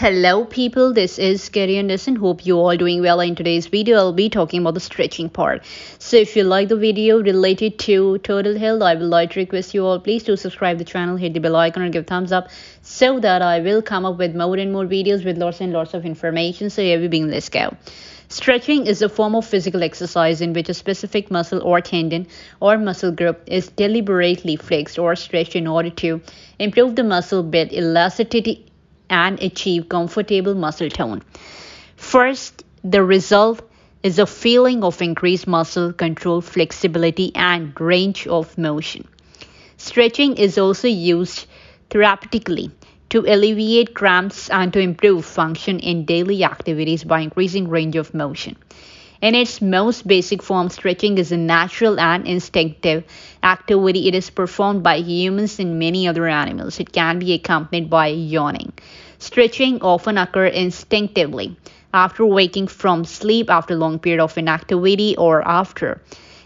Hello people, this is Kerry Anderson. Hope you all doing well. In today's video, I'll be talking about the stretching part. So if you like the video related to Turtle Health, I would like to request you all please to subscribe the channel, hit the bell icon and give thumbs up so that I will come up with more and more videos with lots and lots of information. So here we begin, let's go. Stretching is a form of physical exercise in which a specific muscle or tendon or muscle group is deliberately flexed or stretched in order to improve the muscle bed elasticity and achieve comfortable muscle tone. First, the result is a feeling of increased muscle control, flexibility, and range of motion. Stretching is also used therapeutically to alleviate cramps and to improve function in daily activities by increasing range of motion. In its most basic form, stretching is a natural and instinctive activity. It is performed by humans and many other animals. It can be accompanied by yawning. Stretching often occurs instinctively after waking from sleep after a long period of inactivity or after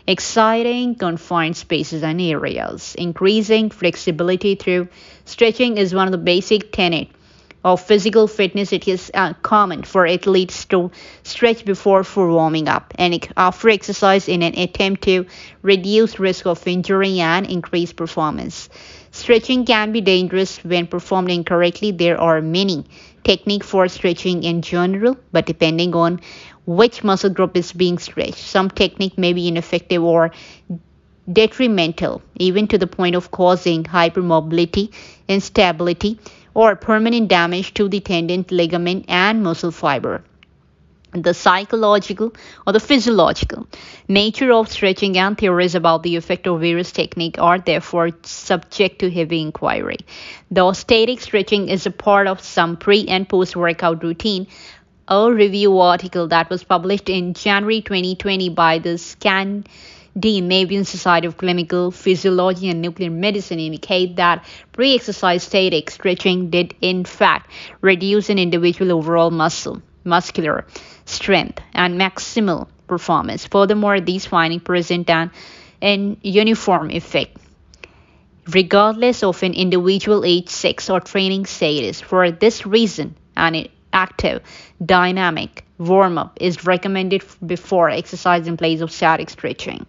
exciting confined spaces and areas. Increasing flexibility through stretching is one of the basic tenets of physical fitness, it is uh, common for athletes to stretch before for warming up and after exercise in an attempt to reduce risk of injury and increase performance. Stretching can be dangerous when performed incorrectly. There are many techniques for stretching in general, but depending on which muscle group is being stretched, some technique may be ineffective or detrimental, even to the point of causing hypermobility, and instability, or permanent damage to the tendon, ligament, and muscle fiber. The psychological or the physiological nature of stretching and theories about the effect of various techniques are therefore subject to heavy inquiry. Though static stretching is a part of some pre and post workout routine, a review article that was published in January 2020 by the Scan Scandinavian Society of Clinical Physiology and Nuclear Medicine indicate that pre-exercise static stretching did in fact reduce an individual overall muscle, muscular strength and maximal performance. Furthermore, these findings present an, an uniform effect regardless of an individual age, sex, or training status. For this reason, an active, dynamic, warm up is recommended before exercise in place of static stretching.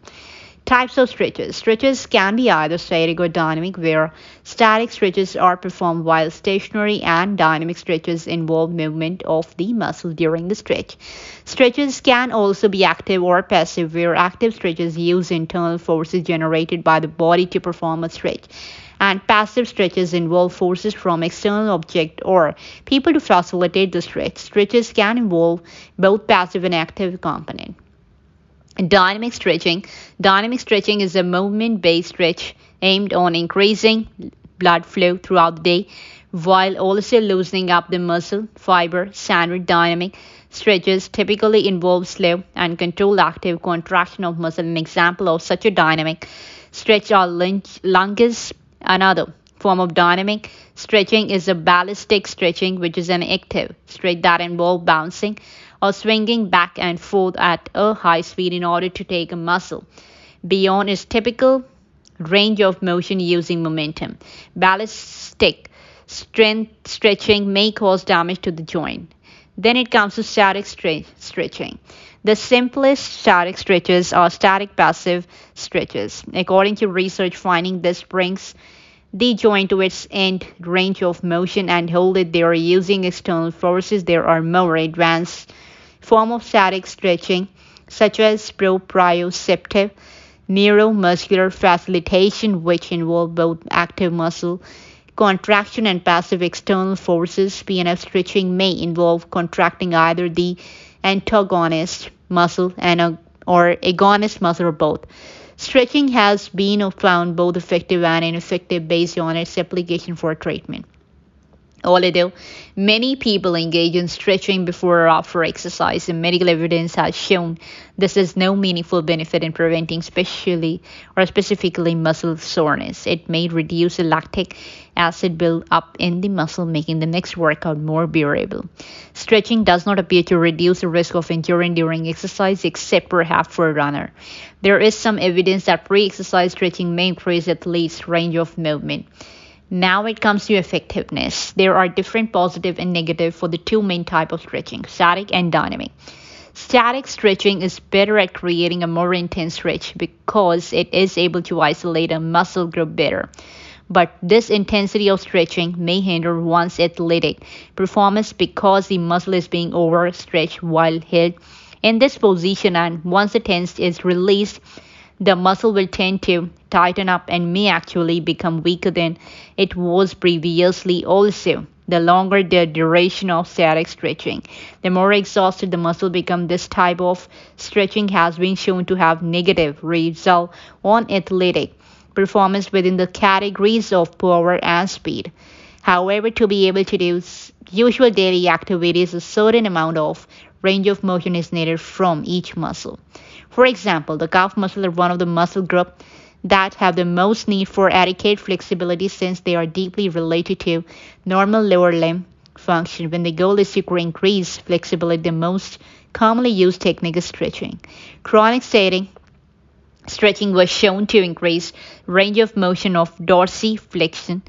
Types of stretches. Stretches can be either static or dynamic, where static stretches are performed while stationary and dynamic stretches involve movement of the muscle during the stretch. Stretches can also be active or passive, where active stretches use internal forces generated by the body to perform a stretch and passive stretches involve forces from external object or people to facilitate the stretch. Stretches can involve both passive and active component. Dynamic stretching. Dynamic stretching is a movement-based stretch aimed on increasing blood flow throughout the day while also loosening up the muscle fiber. Standard dynamic stretches typically involve slow and controlled active contraction of muscle. An example of such a dynamic stretch are lunges, Another form of dynamic stretching is a ballistic stretching, which is an active stretch that involves bouncing or swinging back and forth at a high speed in order to take a muscle beyond its typical range of motion using momentum. Ballistic strength stretching may cause damage to the joint. Then it comes to static stre- stretching. The simplest static stretches are static passive stretches. According to research finding, this brings the joint to its end range of motion and hold it there using external forces. There are more advanced form of static stretching such as proprioceptive neuromuscular facilitation which involve both active muscle contraction and passive external forces. PNF stretching may involve contracting either the antagonist muscle and or agonist muscle or both. Stretching has been found both effective and ineffective based on its application for treatment. Although many people engage in stretching before or after exercise, the medical evidence has shown this has no meaningful benefit in preventing specially or specifically muscle soreness. It may reduce the lactic acid build up in the muscle, making the next workout more bearable. Stretching does not appear to reduce the risk of injury during exercise, except perhaps for a runner. There is some evidence that pre exercise stretching may increase athletes' range of movement. Now it comes to effectiveness. There are different positive and negative for the two main type of stretching, static and dynamic. Static stretching is better at creating a more intense stretch because it is able to isolate a muscle group better. But this intensity of stretching may hinder one's athletic performance because the muscle is being overstretched while held in this position and once the tension is released the muscle will tend to tighten up and may actually become weaker than it was previously also. The longer the duration of static stretching the more exhausted the muscle becomes this type of stretching has been shown to have negative result on athletic performance within the categories of power and speed however to be able to do usual daily activities a certain amount of range of motion is needed from each muscle for example, the calf muscle are one of the muscle group that have the most need for adequate flexibility since they are deeply related to normal lower limb function. When the goal is to increase flexibility, the most commonly used technique is stretching. Chronic static stretching was shown to increase range of motion of dorsiflexion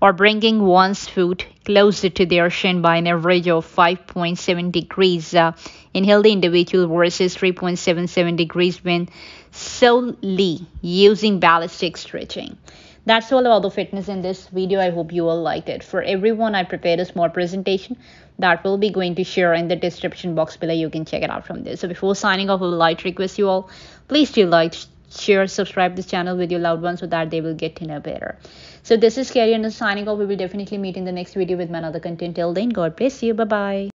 or bringing one's foot closer to their shin by an average of 5.7 degrees uh, in healthy individuals versus 3.77 degrees when solely using ballistic stretching. That's all about the fitness in this video. I hope you all liked it. For everyone, I prepared a small presentation that will be going to share in the description box below. You can check it out from there. So before signing off, I would like to request you all, please do like, share, subscribe this channel with your loved ones so that they will get to know better. So this is Kerry and signing off. We will definitely meet in the next video with my other content. Till then, God bless you. Bye bye.